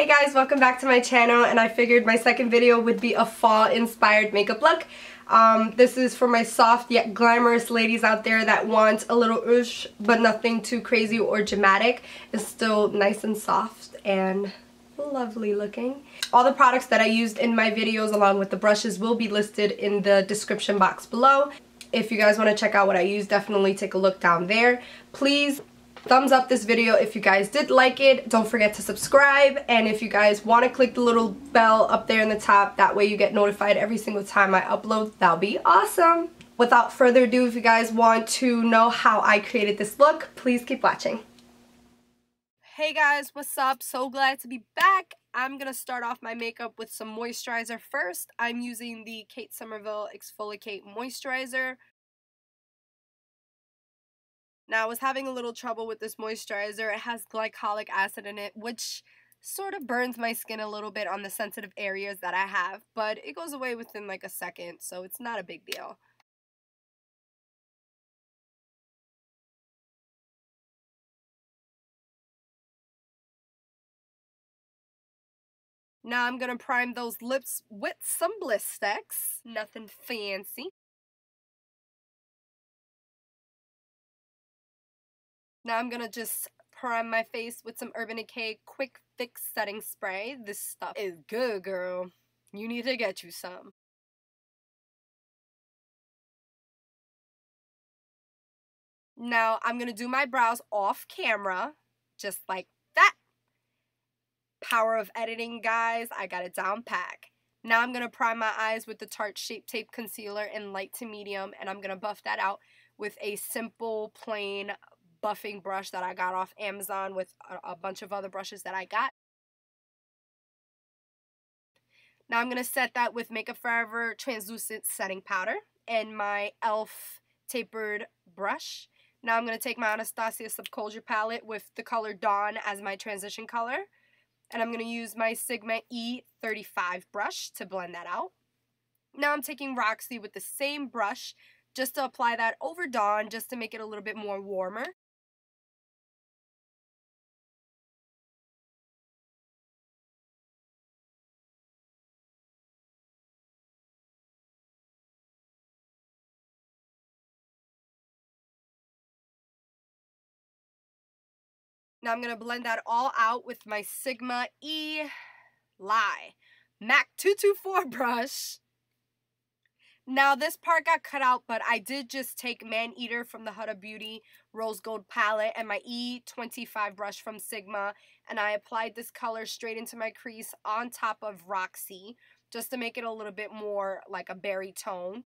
Hey guys, welcome back to my channel and I figured my second video would be a fall inspired makeup look. Um, this is for my soft yet glamorous ladies out there that want a little oosh but nothing too crazy or dramatic. It's still nice and soft and lovely looking. All the products that I used in my videos along with the brushes will be listed in the description box below. If you guys want to check out what I use, definitely take a look down there. Please thumbs up this video if you guys did like it. Don't forget to subscribe. And if you guys want to click the little bell up there in the top, that way you get notified every single time I upload. That'll be awesome. Without further ado, if you guys want to know how I created this look, please keep watching. Hey guys, what's up? So glad to be back. I'm going to start off my makeup with some moisturizer first. I'm using the Kate Somerville Exfolikate Moisturizer. Now, I was having a little trouble with this moisturizer. It has glycolic acid in it, which sort of burns my skin a little bit on the sensitive areas that I have, but it goes away within like a second, so it's not a big deal. Now I'm going to prime those lips with some Blistex. Nothing fancy. Now I'm going to just prime my face with some Urban Decay Quick Fix Setting Spray. This stuff is good, girl. You need to get you some. Now I'm going to do my brows off camera, just like that. Power of editing, guys. I got it down pack. Now I'm going to prime my eyes with the Tarte Shape Tape Concealer in light to medium, and I'm going to buff that out with a simple, plain buffing brush that I got off Amazon with a, a bunch of other brushes that I got. Now I'm going to set that with Makeup Forever Translucent Setting Powder and my e.l.f. tapered brush. Now I'm going to take my Anastasia Subculture palette with the color Dawn as my transition color. And I'm going to use my Sigma E35 brush to blend that out. Now I'm taking Roxy with the same brush just to apply that over Dawn just to make it a little bit more warmer. Now I'm going to blend that all out with my Sigma E Lie MAC 224 brush. Now this part got cut out, but I did just take Man Eater from the Huda Beauty Rose Gold palette and my E25 brush from Sigma, and I applied this color straight into my crease on top of Roxy, just to make it a little bit more like a berry tone.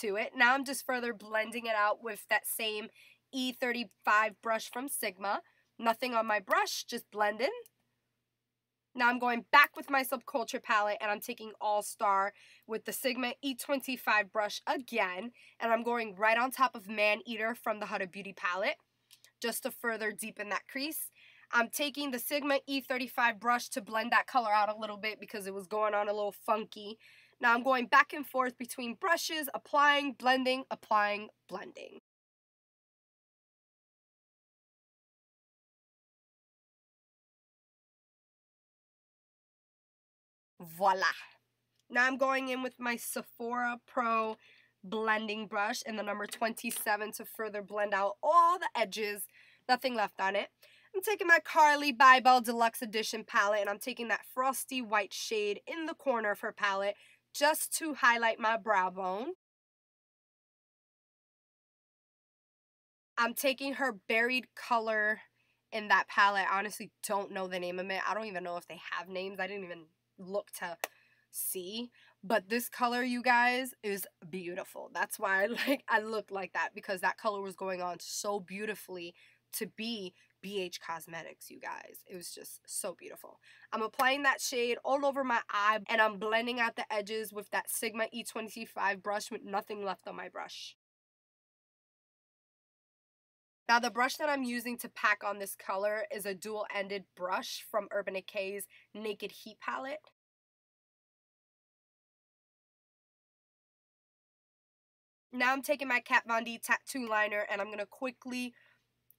To it. Now I'm just further blending it out with that same E35 brush from Sigma. Nothing on my brush, just blending. Now I'm going back with my Subculture palette and I'm taking All Star with the Sigma E25 brush again. And I'm going right on top of Man Eater from the Huda Beauty palette just to further deepen that crease. I'm taking the Sigma E35 brush to blend that color out a little bit because it was going on a little funky. Now I'm going back and forth between brushes, applying, blending, applying, blending. Voila. Now I'm going in with my Sephora Pro blending brush in the number 27 to further blend out all the edges. Nothing left on it. I'm taking my Carli Bybel Deluxe Edition palette and I'm taking that frosty white shade in the corner of her palette just to highlight my brow bone. I'm taking her buried color in that palette. I honestly don't know the name of it. I don't even know if they have names. I didn't even look to see. But this color, you guys, is beautiful. That's why I like I look like that because that color was going on so beautifully to be BH Cosmetics, you guys. It was just so beautiful. I'm applying that shade all over my eye and I'm blending out the edges with that Sigma E25 brush with nothing left on my brush. Now the brush that I'm using to pack on this color is a dual-ended brush from Urban Decay's Naked Heat palette. Now I'm taking my Kat Von D tattoo liner and I'm going to quickly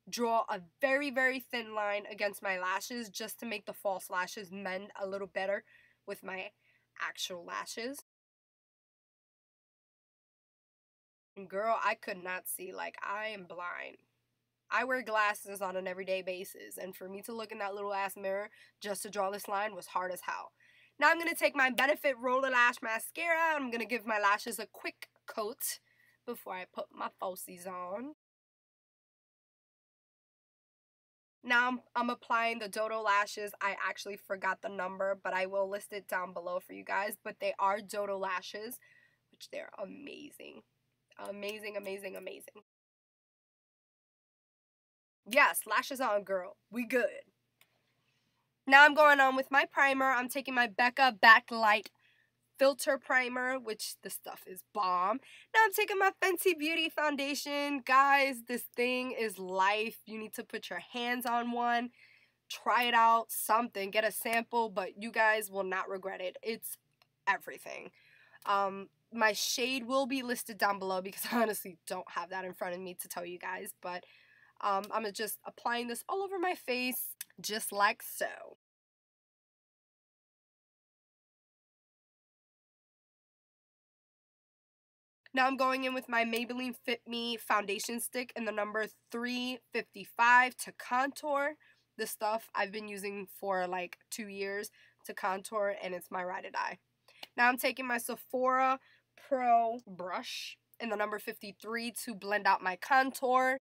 draw a very, very thin line against my lashes just to make the false lashes mend a little better with my actual lashes. And girl, I could not see. Like, I am blind. I wear glasses on an everyday basis, and for me to look in that little ass mirror just to draw this line was hard as hell. Now I'm going to take my Benefit Roller Lash Mascara. I'm going to give my lashes a quick coat before I put my falsies on. Now I'm, I'm, applying the Dodo lashes. I actually forgot the number, but I will list it down below for you guys. But they are Dodo lashes, which they're amazing. Amazing, amazing, amazing. Yes, lashes on, girl. We good. Now I'm going on with my primer. I'm taking my Becca Backlight Filter Primer, which the stuff is bomb. Now I'm taking my Fenty Beauty Foundation. Guys, this thing is life. You need to put your hands on one. Try it out, something. Get a sample, but you guys will not regret it. It's everything. Um, my shade will be listed down below because I honestly don't have that in front of me to tell you guys, but um, I'm just applying this all over my face, just like so. Now I'm going in with my Maybelline Fit Me foundation stick in the number 355 to contour. This stuff I've been using for like two years to contour and it's my ride or die. Now I'm taking my Sephora Pro brush in the number 53 to blend out my contour.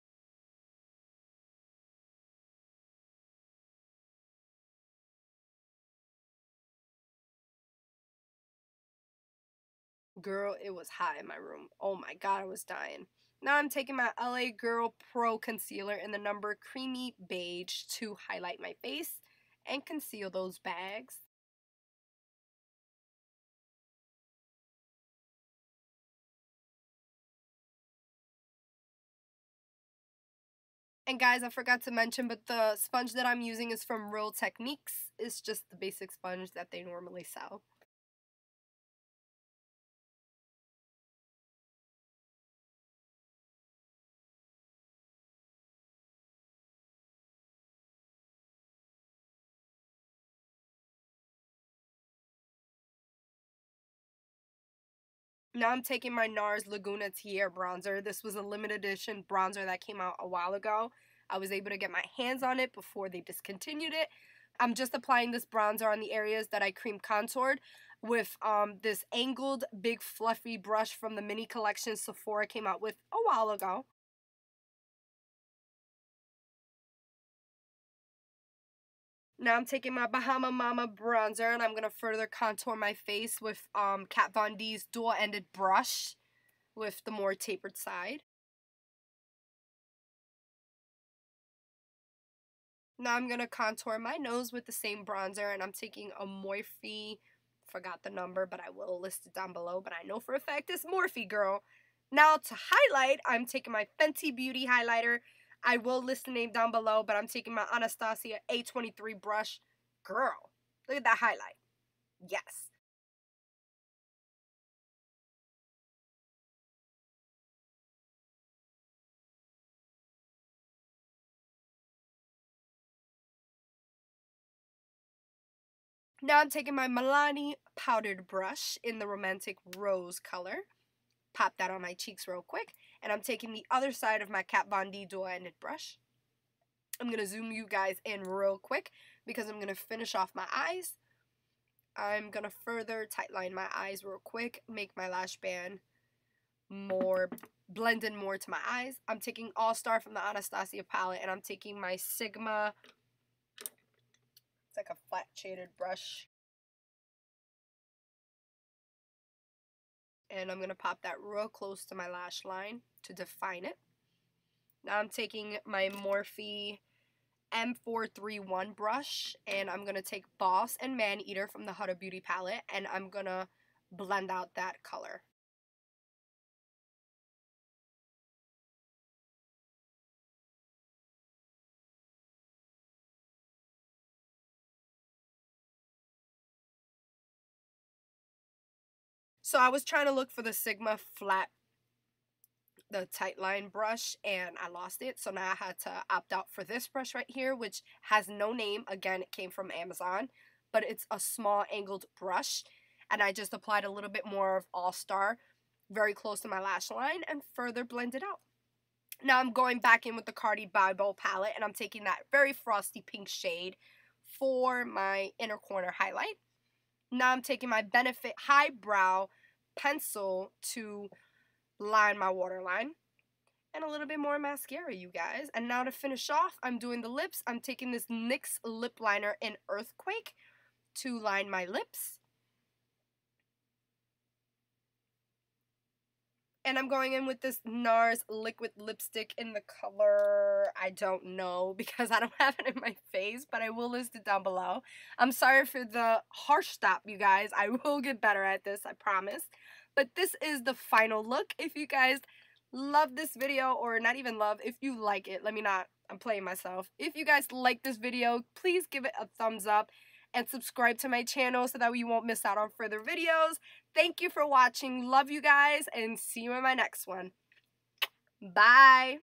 Girl, it was hot in my room. Oh my god, I was dying. Now I'm taking my LA Girl Pro Concealer in the number Creamy Beige to highlight my face and conceal those bags. And guys, I forgot to mention, but the sponge that I'm using is from Real Techniques. It's just the basic sponge that they normally sell. Now I'm taking my NARS Laguna Tiare bronzer. This was a limited edition bronzer that came out a while ago. I was able to get my hands on it before they discontinued it. I'm just applying this bronzer on the areas that I cream contoured with um, this angled big fluffy brush from the mini collection Sephora came out with a while ago. Now I'm taking my Bahama Mama bronzer and I'm going to further contour my face with um, Kat Von D's dual-ended brush with the more tapered side. Now I'm going to contour my nose with the same bronzer and I'm taking a Morphe, forgot the number but I will list it down below but I know for a fact it's Morphe girl. Now to highlight, I'm taking my Fenty Beauty highlighter I will list the name down below, but I'm taking my Anastasia A23 brush. Girl, look at that highlight. Yes. Now I'm taking my Milani powdered brush in the Romantic Rose color pop that on my cheeks real quick. And I'm taking the other side of my Kat Von D dual-ended brush. I'm going to zoom you guys in real quick because I'm going to finish off my eyes. I'm going to further tightline my eyes real quick, make my lash band more, blend in more to my eyes. I'm taking All Star from the Anastasia palette and I'm taking my Sigma, it's like a flat shaded brush. and I'm going to pop that real close to my lash line to define it. Now I'm taking my Morphe M431 brush and I'm going to take Boss and Man Eater from the Huda Beauty palette and I'm going to blend out that color. So I was trying to look for the Sigma flat the Tightline brush and I lost it. So now I had to opt out for this brush right here, which has no name. Again, it came from Amazon, but it's a small angled brush. And I just applied a little bit more of All Star very close to my lash line and further blend it out. Now I'm going back in with the Carli Bybel palette and I'm taking that very frosty pink shade for my inner corner highlight. Now I'm taking my Benefit Highbrow pencil to line my waterline. And a little bit more mascara, you guys. And now to finish off, I'm doing the lips. I'm taking this NYX lip liner in Earthquake to line my lips. And I'm going in with this NARS liquid lipstick in the color, I don't know because I don't have it in my face, but I will list it down below. I'm sorry for the harsh stop, you guys. I will get better at this, I promise. But this is the final look. If you guys love this video, or not even love, if you like it, let me not, I'm playing myself. If you guys like this video, please give it a thumbs up and subscribe to my channel so that you won't miss out on further videos. Thank you for watching. Love you guys and see you in my next one. Bye.